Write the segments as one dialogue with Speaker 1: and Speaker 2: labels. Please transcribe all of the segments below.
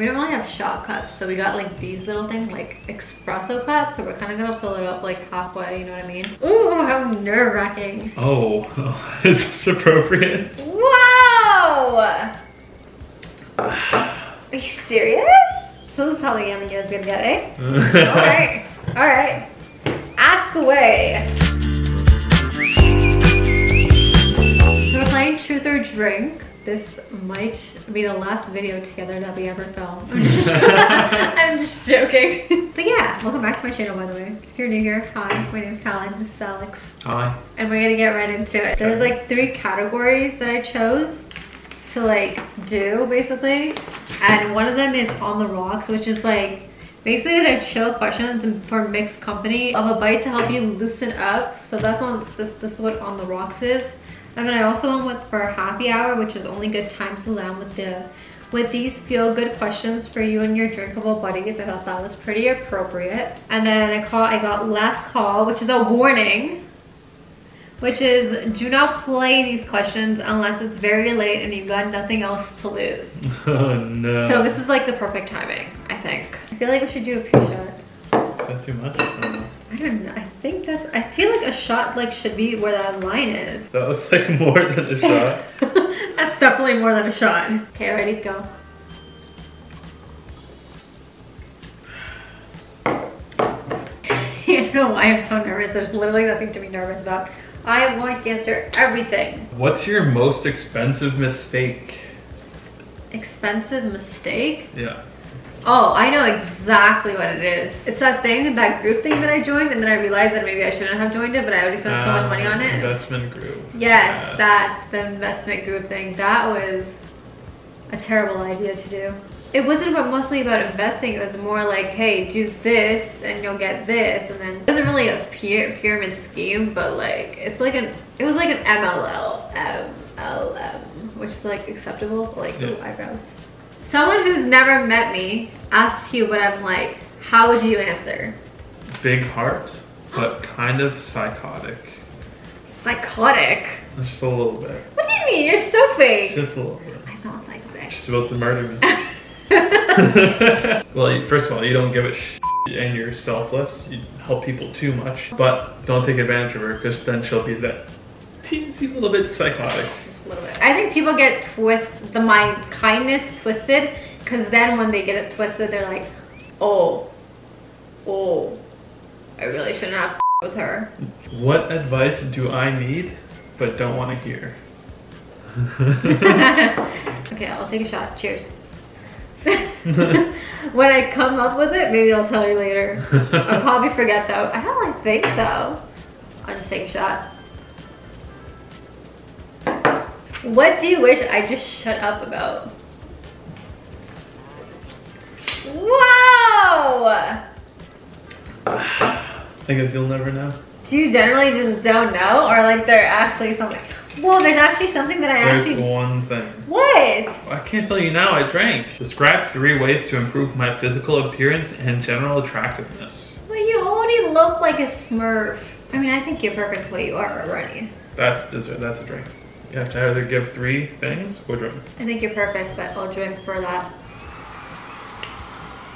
Speaker 1: We don't really have shot cups, so we got like these little things, like espresso cups. So we're kind of gonna fill it up like halfway, you know what I mean? Ooh, how nerve wracking.
Speaker 2: Oh, is this appropriate?
Speaker 1: Wow! Are you serious? So this is how the yummy is gonna get, eh? all right, all right. Ask away. Drink. This might be the last video together that we ever film. I'm just, I'm just joking. But yeah, welcome back to my channel by the way. If you're new here, hi, my name's Talin, this is Alex.
Speaker 2: Hi.
Speaker 1: And we're gonna get right into it. There's like three categories that I chose to like do basically. And one of them is on the rocks, which is like basically they're chill questions for mixed company of a bite to help you loosen up. So that's one this this is what on the rocks is. And then I also went with for happy hour, which is only good times to land with the with these feel good questions for you and your drinkable buddies. I thought that was pretty appropriate. And then I call I got last call, which is a warning which is do not play these questions unless it's very late and you've got nothing else to lose.
Speaker 2: Oh no.
Speaker 1: So this is like the perfect timing, I think. I feel like we should do a pre-shot.
Speaker 2: That too much? I don't know.
Speaker 1: I don't know. I think that's. I feel like a shot like should be where that line is.
Speaker 2: That looks like more than a shot.
Speaker 1: that's definitely more than a shot. Okay, ready? Go. I know why I'm so nervous. There's literally nothing to be nervous about. I am going to answer everything.
Speaker 2: What's your most expensive mistake?
Speaker 1: Expensive mistake?
Speaker 2: Yeah.
Speaker 1: Oh, I know exactly what it is. It's that thing, that group thing that I joined, and then I realized that maybe I shouldn't have joined it, but I already spent so much ah, money on it.
Speaker 2: Investment group.
Speaker 1: Yes,
Speaker 2: Yeah.
Speaker 1: that, the investment group thing. That was a terrible idea to do. It wasn't about mostly about investing. It was more like, hey, do this and you'll get this, and then it wasn't really a pyramid scheme, but like it's like an it was like an MLL MLM, which is like acceptable, like
Speaker 2: Yeah.
Speaker 1: ooh, eyebrows. Someone who's never met me asks you what I'm like. How would you answer?
Speaker 2: Big heart, but kind of psychotic.
Speaker 1: Psychotic.
Speaker 2: Just a little bit.
Speaker 1: What do you mean? You're so fake.
Speaker 2: Just a little bit.
Speaker 1: I'm not psychotic.
Speaker 2: She's about to murder me. well, first of all, you don't give a sh- and you're selfless. You help people too much, but don't take advantage of her because then she'll be that teensy little bit psychotic.
Speaker 1: A little bit. I think people get twist the my kindness twisted because then when they get it twisted, they're like, oh, oh, I really shouldn't have with her.
Speaker 2: What advice do I need but don't want to hear?
Speaker 1: okay, I'll take a shot. Cheers. when I come up with it, maybe I'll tell you later. I'll probably forget though. I don't like think though. I'll just take a shot. What do you wish I just shut up about? Wow!
Speaker 2: I guess you'll never know.
Speaker 1: Do you generally just don't know? Or like there actually something? Well, there's actually something that I
Speaker 2: There's
Speaker 1: actually.
Speaker 2: one thing.
Speaker 1: What?
Speaker 2: I can't tell you now, I drank. Describe three ways to improve my physical appearance and general attractiveness.
Speaker 1: Well, you already look like a smurf. I mean, I think you're perfect the way you are already.
Speaker 2: That's dessert, that's a drink. You have to either give three things or drink.
Speaker 1: I think you're perfect, but I'll drink for that.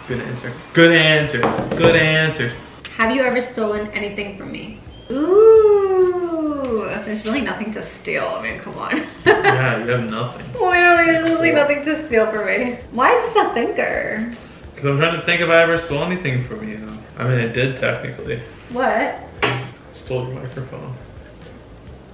Speaker 2: Good answer. Good answer. Good answer.
Speaker 1: Have you ever stolen anything from me? Ooh, there's really nothing to steal. I mean, come on.
Speaker 2: yeah, you have nothing.
Speaker 1: Literally, there's really nothing to steal from me. Why is this a thinker?
Speaker 2: Because I'm trying to think if I ever stole anything from you. I mean, I did technically.
Speaker 1: What?
Speaker 2: Stole your microphone.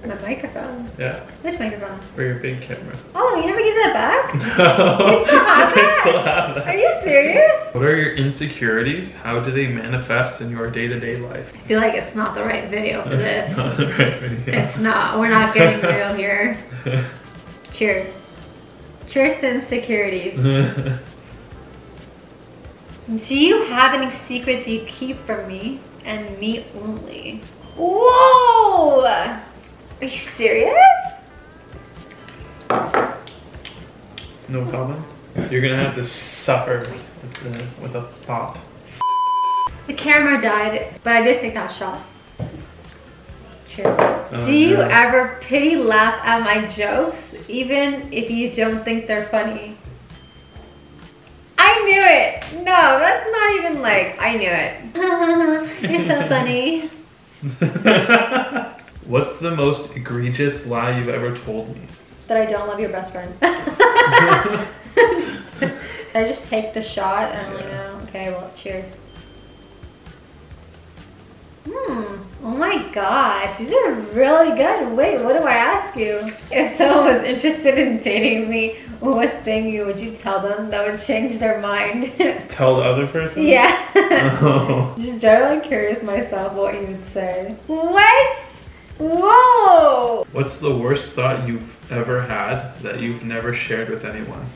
Speaker 1: The microphone.
Speaker 2: Yeah,
Speaker 1: Which microphone?
Speaker 2: for your big camera.
Speaker 1: Oh, you never gave that back?
Speaker 2: No.
Speaker 1: You still have
Speaker 2: I
Speaker 1: that?
Speaker 2: still have that.
Speaker 1: Are you serious?
Speaker 2: What are your insecurities? How do they manifest in your day-to-day life?
Speaker 1: I feel like it's not the right video for this.
Speaker 2: Not the right video.
Speaker 1: It's not. We're not getting real here. Cheers. Cheers to insecurities. Do you have any secrets you keep from me and me only? Whoa! Are you serious?
Speaker 2: no comment. You're gonna have to suffer with, the, with a thought.
Speaker 1: The camera died, but I did take that shot. Cheers.
Speaker 2: Oh,
Speaker 1: Do you
Speaker 2: no.
Speaker 1: ever pity laugh at my jokes, even if you don't think they're funny? I knew it. No, that's not even like, I knew it. You're so funny.
Speaker 2: What's the most egregious lie you've ever told me?
Speaker 1: That I don't love your best friend. I just take the shot? I don't
Speaker 2: Yeah.
Speaker 1: know. Okay, well, cheers. Hmm. Oh my gosh, these are really good. Wait, what do I ask you? If someone was interested in dating me, what thing you- would you tell them that would change their mind?
Speaker 2: Tell the other person?
Speaker 1: yeah.
Speaker 2: Oh.
Speaker 1: Just generally curious myself what you would say. What? Whoa!
Speaker 2: What's the worst thought you've ever had that you've never shared with anyone?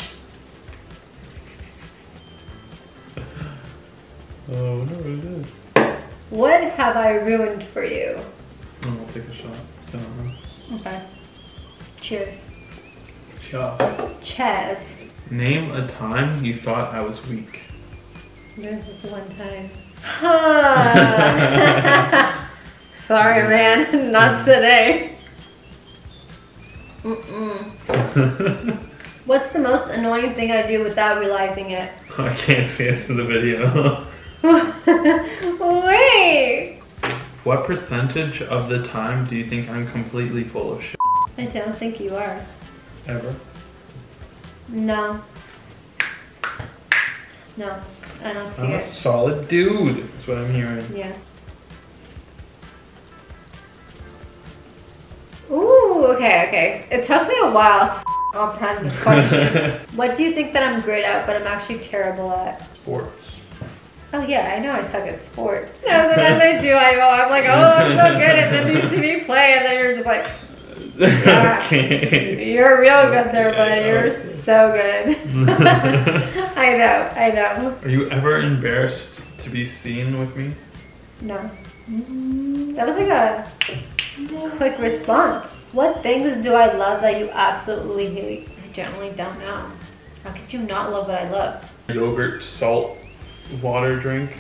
Speaker 2: Oh, I wonder what it is.
Speaker 1: What have I ruined for you?
Speaker 2: Oh, I'll take a shot. So, uh,
Speaker 1: Okay. Cheers.
Speaker 2: shot.
Speaker 1: Chaz.
Speaker 2: Name a time you thought I was weak.
Speaker 1: There's this one time. Sorry, man. Not today. Mm-mm. What's the most annoying thing I do without realizing it?
Speaker 2: I can't see it through the video.
Speaker 1: Wait!
Speaker 2: what percentage of the time do you think I'm completely full of shit?
Speaker 1: I don't think you are.
Speaker 2: Ever?
Speaker 1: No. No, I don't see
Speaker 2: I'm a solid dude. That's what I'm hearing.
Speaker 1: Yeah. Ooh, okay, okay. It took me a while to comprehend this question. what do you think that I'm great at, but I'm actually terrible at?
Speaker 2: Sports.
Speaker 1: Oh yeah, I know I suck at sports. No, sometimes I do. I I'm like, oh, I'm so good, and then you see me play, and then you're just like,
Speaker 2: okay.
Speaker 1: you're real good there, buddy. You're so good. I know, I know.
Speaker 2: Are you ever embarrassed to be seen with me?
Speaker 1: No. Mm, that was like a quick response. What things do I love that you absolutely hate? I generally don't know. How could you not love what I love?
Speaker 2: Yogurt, salt, water drink.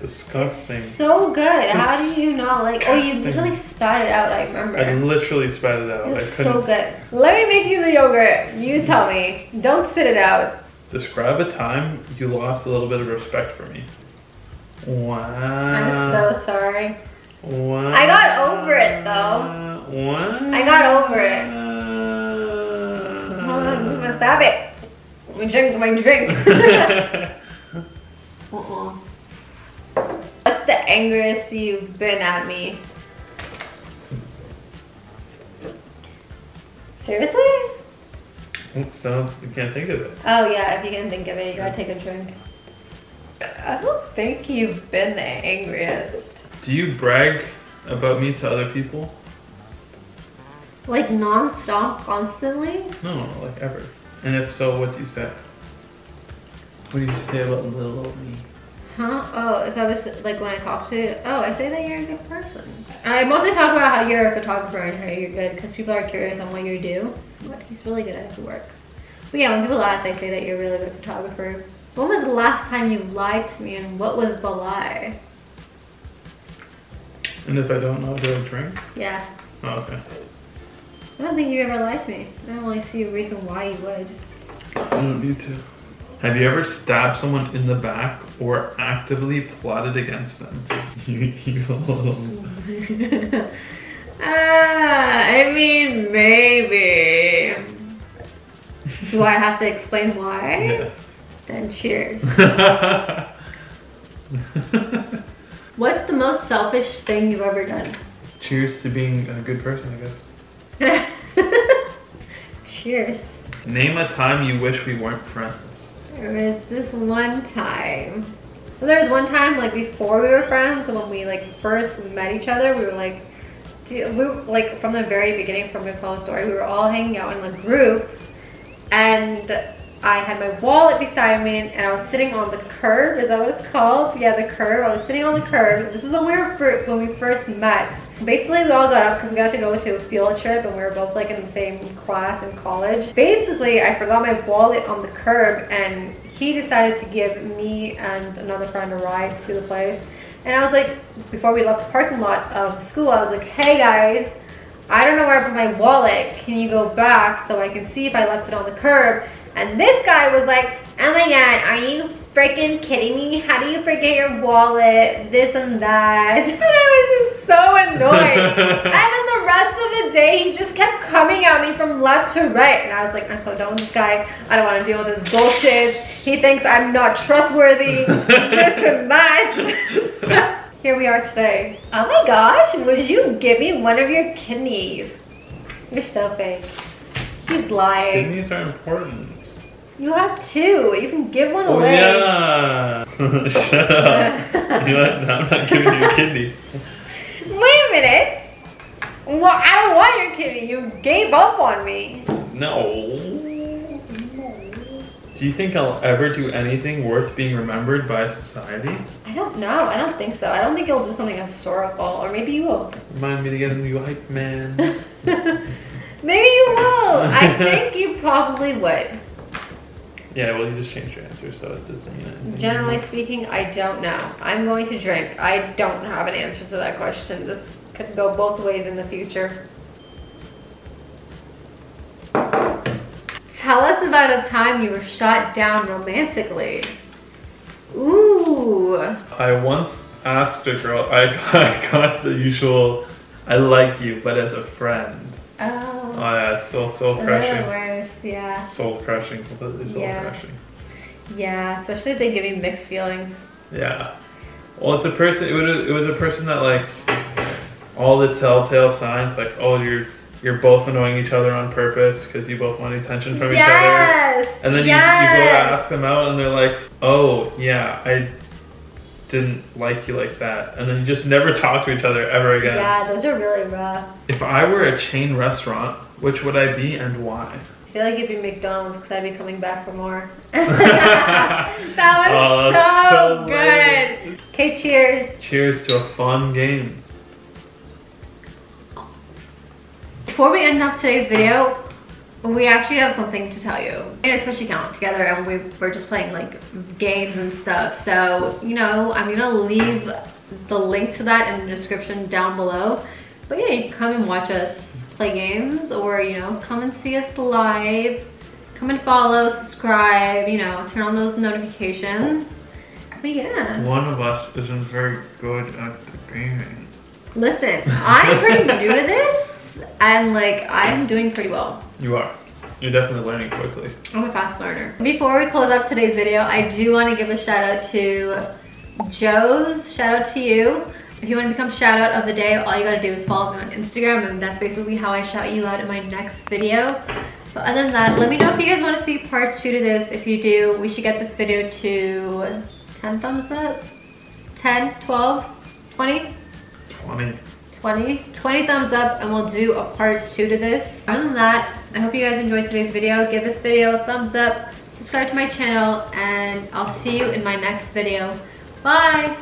Speaker 2: Disgusting.
Speaker 1: So good. How do you not like? Oh, you literally spat it out. I remember.
Speaker 2: I literally spat it out.
Speaker 1: It was so good. Let me make you the yogurt. You mm-hmm. tell me. Don't spit it out.
Speaker 2: describe a time you lost a little bit of respect for me. Wow.
Speaker 1: I'm so sorry.
Speaker 2: Wow.
Speaker 1: I got over it, though.
Speaker 2: Wow.
Speaker 1: I got over it. Hold on, I'm gonna stop it. Let me drink my drink. Uh-uh. What's the angriest you've been at me? Seriously?
Speaker 2: So you can't think of it.
Speaker 1: Oh yeah, if you can think of it, you gotta take a drink. I don't think you've been the angriest.
Speaker 2: Do you brag about me to other people?
Speaker 1: Like non-stop, constantly?
Speaker 2: No, no, like ever. And if so, what do you say? What do you say about little old me?
Speaker 1: Huh? Oh, if I was like when I talk to you, oh, I say that you're a good person. I mostly talk about how you're a photographer and how you're good because people are curious on what you do. But he's really good at his work. But yeah, when people ask, I say that you're a really good photographer. When was the last time you lied to me and what was the lie?
Speaker 2: And if I don't know, do I drink?
Speaker 1: Yeah.
Speaker 2: Oh, okay.
Speaker 1: I don't think you ever lied to me. I don't really see a reason why you would.
Speaker 2: I don't need to. Have you ever stabbed someone in the back or actively plotted against them? You, you
Speaker 1: Ah, I mean, maybe. Do I have to explain why?
Speaker 2: yes.
Speaker 1: Then cheers. What's the most selfish thing you've ever done?
Speaker 2: Cheers to being a good person, I guess.
Speaker 1: cheers.
Speaker 2: Name a time you wish we weren't friends.
Speaker 1: There was this one time. Well, there was one time like before we were friends, when we like first met each other, we were like, we were, like from the very beginning, from the tell story, we were all hanging out in a group, and I had my wallet beside me, and I was sitting on the curb. Is that what it's called? Yeah, the curb. I was sitting on the curb. This is when we were when we first met. Basically, we all got up because we got to go to a field trip, and we were both like in the same class in college. Basically, I forgot my wallet on the curb, and he decided to give me and another friend a ride to the place. And I was like, before we left the parking lot of school, I was like, hey guys, I don't know where I put my wallet. Can you go back so I can see if I left it on the curb? And this guy was like, oh my god, are you freaking kidding me? How do you forget your wallet? This and that. And I was just so annoyed. and then the rest of the day, he just kept coming at me from left to right. And I was like, I'm so done with this guy. I don't want to deal with this bullshit. He thinks I'm not trustworthy. this and that. Here we are today. Oh my gosh, would you give me one of your kidneys? You're so fake. He's lying.
Speaker 2: Kidneys are important.
Speaker 1: You have two. You can give one
Speaker 2: Oh
Speaker 1: away.
Speaker 2: yeah. Shut up. you know? I'm not giving you a kidney.
Speaker 1: Wait a minute. Well, I don't want your kidney. You gave up on me.
Speaker 2: No. Do you think I'll ever do anything worth being remembered by society?
Speaker 1: I don't know. I don't think so. I don't think you'll do something historical, or maybe you will.
Speaker 2: Remind me to get a new hype man.
Speaker 1: maybe you will. I think you probably would.
Speaker 2: Yeah, well, you just changed your answer, so it doesn't mean anything.
Speaker 1: Generally speaking, I don't know. I'm going to drink. I don't have an answer to that question. This could go both ways in the future. Tell us about a time you were shot down romantically. Ooh.
Speaker 2: I once asked a girl, I got, I got the usual, I like you, but as a friend.
Speaker 1: Oh.
Speaker 2: Oh yeah, it's so crushing.
Speaker 1: worse, yeah.
Speaker 2: Soul crushing, completely soul
Speaker 1: Yeah.
Speaker 2: crushing.
Speaker 1: Yeah, especially if they give you mixed feelings.
Speaker 2: Yeah. Well, it's a person. It was, it was a person that like all the telltale signs, like oh you're you're both annoying each other on purpose because you both want attention from each other.
Speaker 1: yes!
Speaker 2: And then you, you go to ask them out, and they're like, oh yeah, I didn't like you like that, and then you just never talk to each other ever again.
Speaker 1: Yeah, those are really rough.
Speaker 2: If I were a chain restaurant, which would I be and why?
Speaker 1: I feel like it'd be McDonald's because I'd be coming back for more. that was
Speaker 2: Oh,
Speaker 1: so,
Speaker 2: so
Speaker 1: good. Okay, cheers.
Speaker 2: Cheers to a fun game.
Speaker 1: Before we end off today's video, we actually have something to tell you. And it's Squishy Count together and we, we're just playing like games and stuff. So, you know, I'm gonna leave the link to that in the description down below. But yeah, you can come and watch us play games or, you know, come and see us live. Come and follow, subscribe, you know, turn on those notifications. But yeah.
Speaker 2: One of us isn't very good at the gaming.
Speaker 1: Listen, I'm pretty new to this and like I'm doing pretty well.
Speaker 2: You are. You're definitely learning quickly.
Speaker 1: I'm a fast learner. Before we close up today's video, I do want to give a shout out to Joe's. Shout out to you. If you want to become shout out of the day, all you gotta do is follow me on Instagram and that's basically how I shout you out in my next video. But other than that, let me know if you guys want to see part two to this. If you do, we should get this video to 10 thumbs up, 10, 12, 20?
Speaker 2: 20.
Speaker 1: 20 20 thumbs up and we'll do a part two to this other than that i hope you guys enjoyed today's video give this video a thumbs up subscribe to my channel and i'll see you in my next video bye